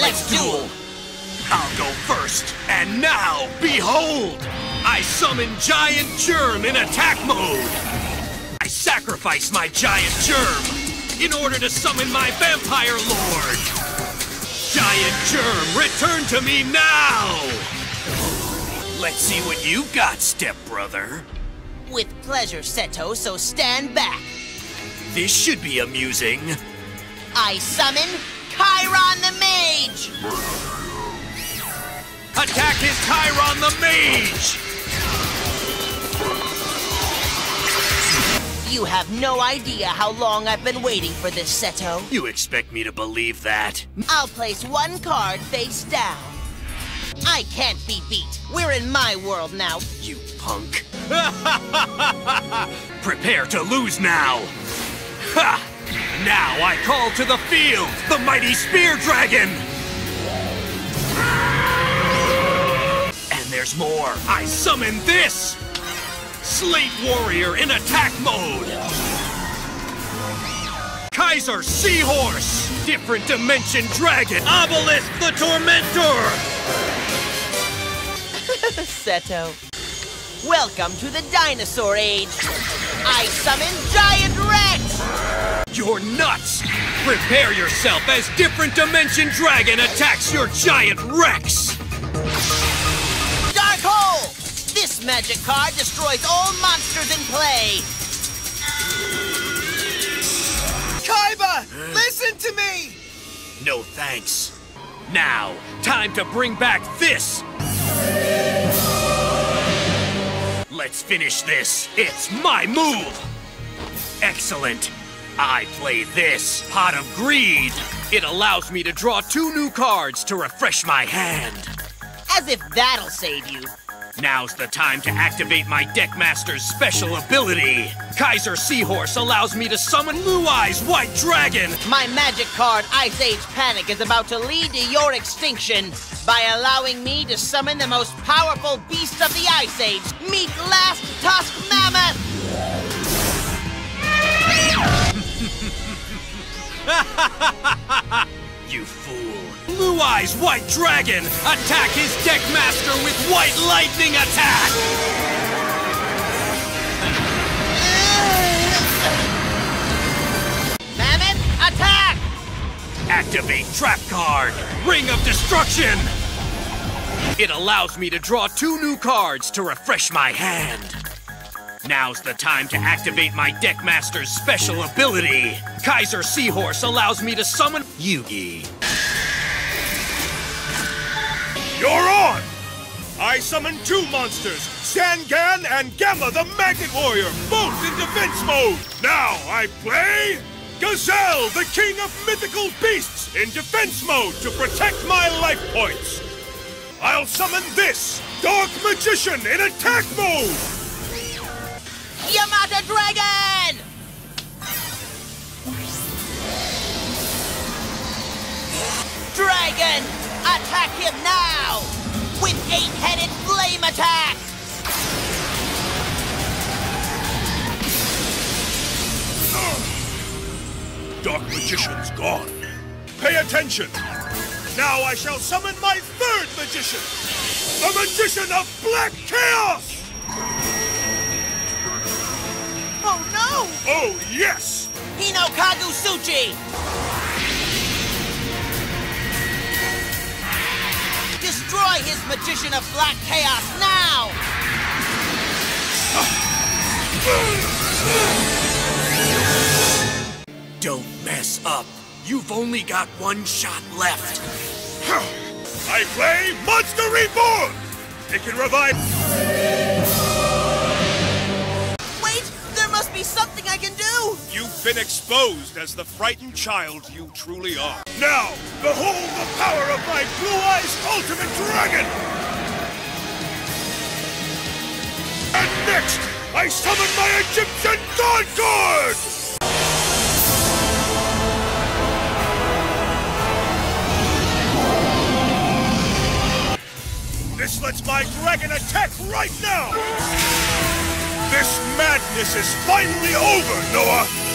Let's duel! I'll go first. And now, behold! I summon Giant Germ in attack mode! I sacrifice my Giant Germ in order to summon my Vampire Lord! Giant Germ, return to me now! Let's see what you got, stepbrother. With pleasure, Seto, so stand back. This should be amusing. I summon Chiron the Mage! Attack his Chiron the Mage! You have no idea how long I've been waiting for this, Seto. You expect me to believe that? I'll place one card face down. I can't be beat. We're in my world now. You punk. Prepare to lose now. Ha! Now I call to the field the mighty Spear Dragon! And there's more. I summon this! Slate Warrior in attack mode! Kaiser Seahorse! Different Dimension Dragon! Obelisk the Tormentor! Seto. Welcome to the dinosaur age. I summon Giant Rex! You're nuts! Prepare yourself as Different Dimension Dragon attacks your Giant Rex! Dark Hole! This magic card destroys all monsters in play. Kaiba, listen to me! No thanks. Now, time to bring back this! Let's finish this. It's my move! Excellent. I play this, Pot of Greed. It allows me to draw two new cards to refresh my hand. As if that'll save you. Now's the time to activate my Deckmaster's special ability. Kaiser Seahorse allows me to summon Blue Eyes White Dragon. My magic card, Ice Age Panic, is about to lead to your extinction by allowing me to summon the most powerful beast of the Ice Age. Meet Last You fool. Blue Eyes White Dragon! Attack his Deckmaster with White Lightning Attack! Mammoth, attack! Activate Trap Card! Ring of Destruction! It allows me to draw two new cards to refresh my hand. Now's the time to activate my Deckmaster's special ability. Kaiser Seahorse allows me to summon Yugi. You're on! I summon two monsters, Sangan and Gamma the Magnet Warrior, both in defense mode. Now I play Gazelle, the king of mythical beasts, in defense mode to protect my life points. I'll summon this, Dark Magician in attack mode. Yamata Dragon! Dragon! Attack him now! With eight-headed flame attack! Dark Magician's gone. Pay attention. Now I shall summon my third magician, the Magician of Black Chaos. Oh yes! Suchi! Destroy his Magician of Black Chaos now! Don't mess up. You've only got one shot left. I play Monster Reborn! It can revive. You've been exposed as the frightened child you truly are. Now, behold the power of my Blue Eyes Ultimate Dragon! And next, I summon my Egyptian God Card! This lets my dragon attack right now! This madness is finally over, Noah!